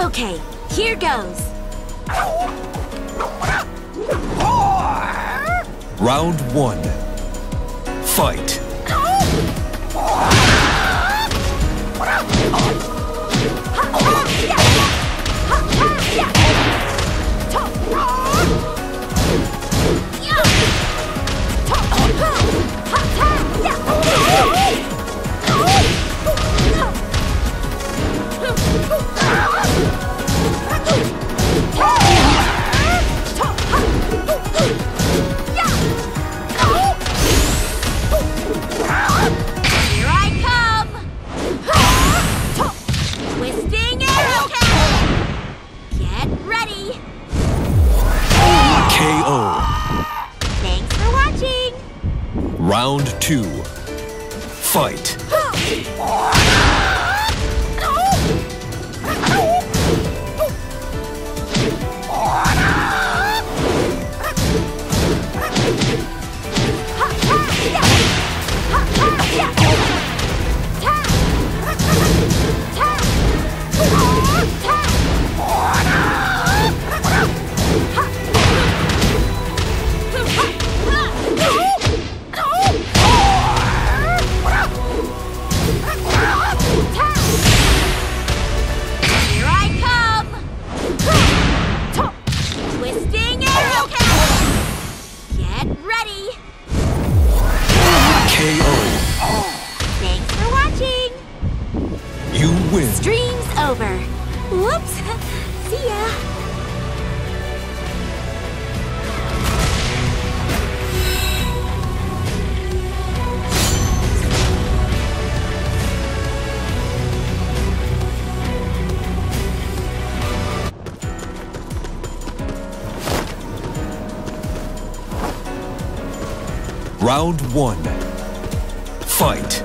Okay, here goes. Round one. Fight. Round one. Fight.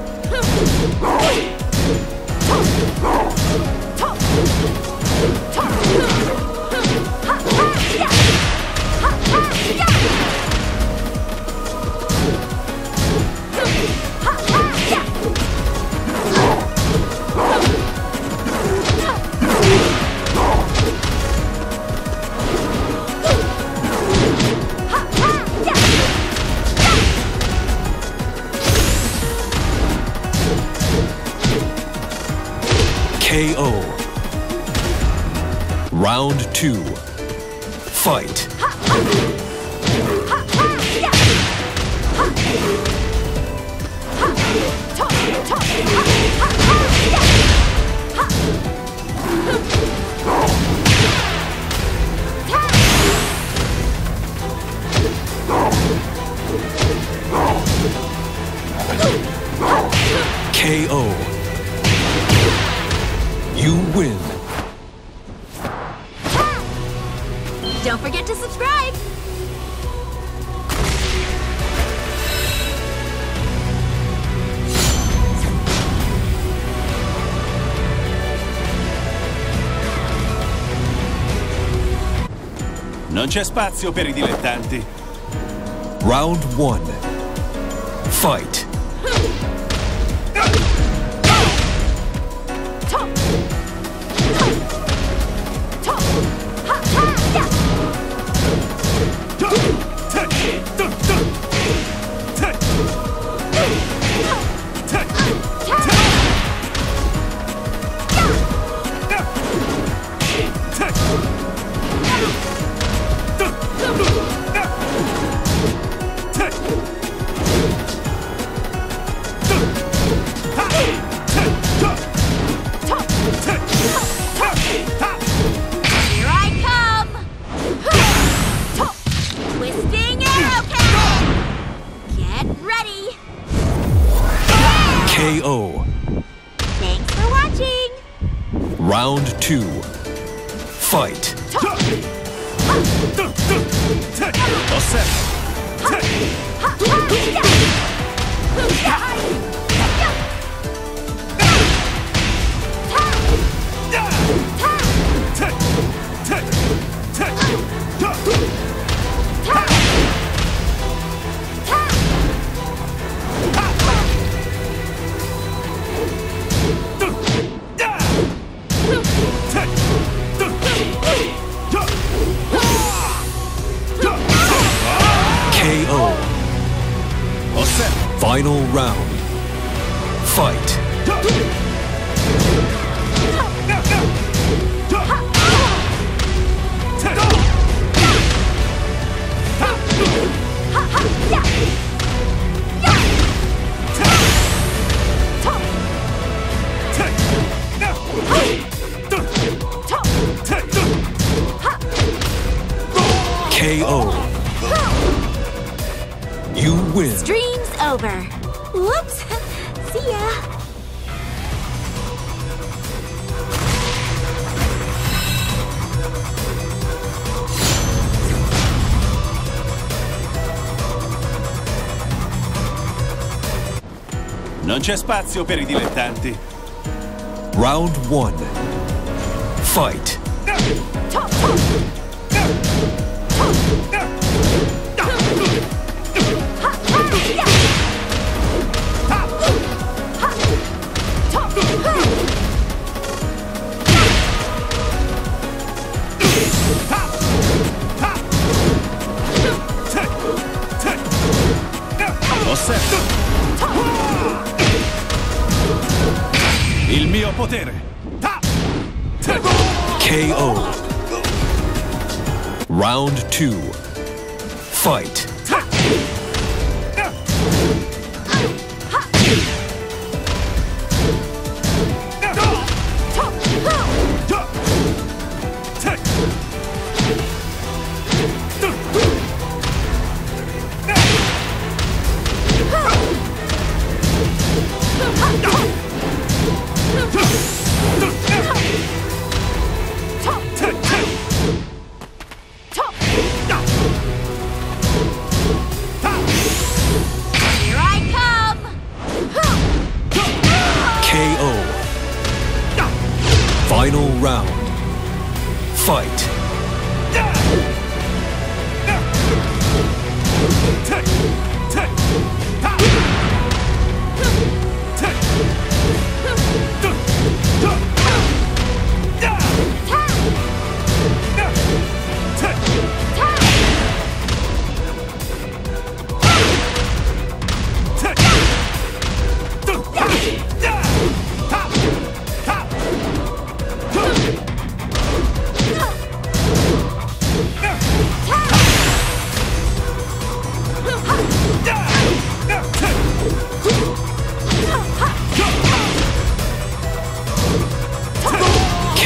two, fight! Non c'è spazio per i dilettanti. Round 1. Fight. Round two. Fight. Asset. Final round. Fight. Win. Stream's over. Whoops. See ya. Non c'è spazio per i dilettanti. Round one. Fight. Osserva. Il mio potere. KO. Round two. Fight.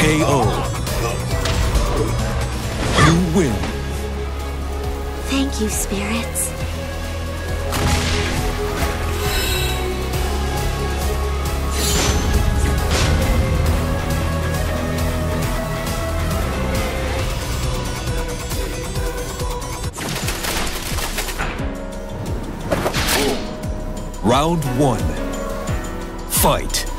KO. You win. Thank you, spirits. Round one. Fight.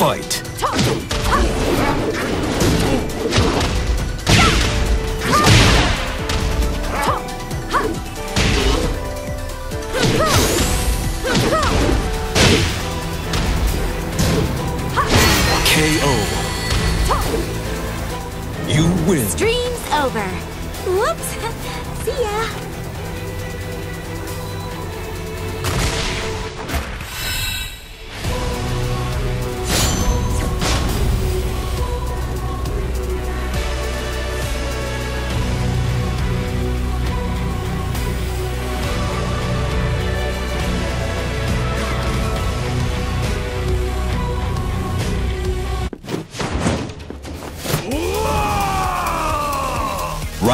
Fight. KO. You win. Stream's over. Whoops. See ya.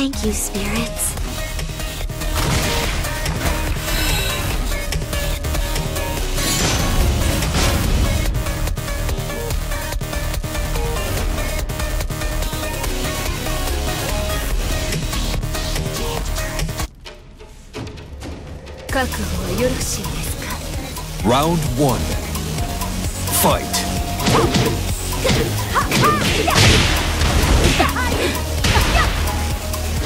Thank you, spirits. Round one. Fight.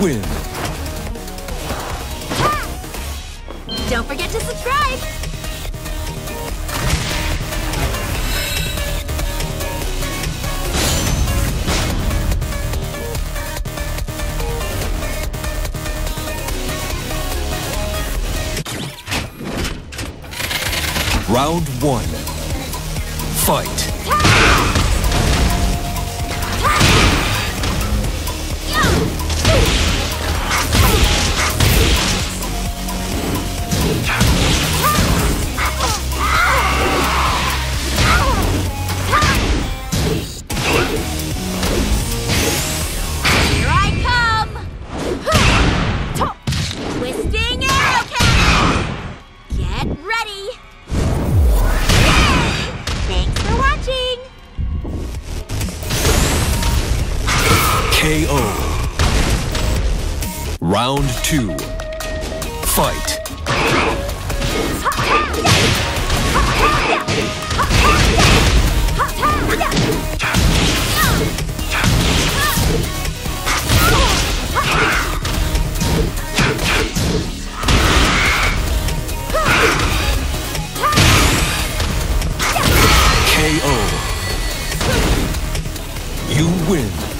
Win. Don't forget to subscribe! Round one. Fight. KO. Round two. Fight. KO. You win.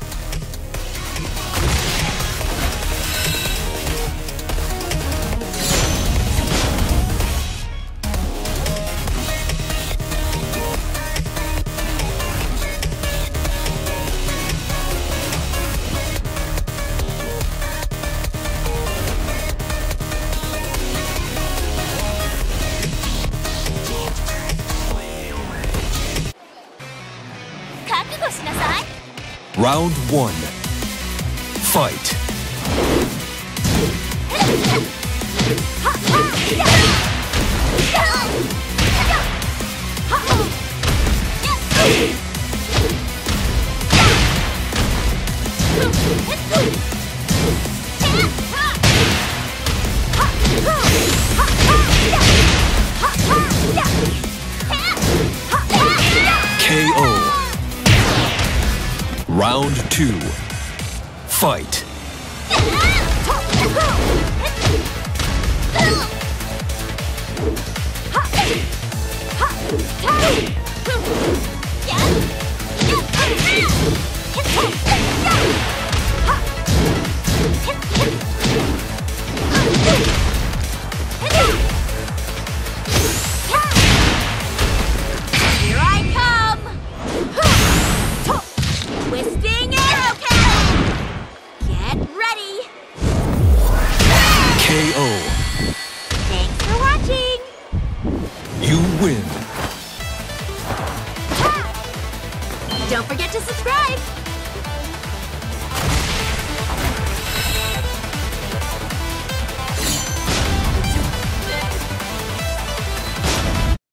Round one. Fight. Round two. Fight.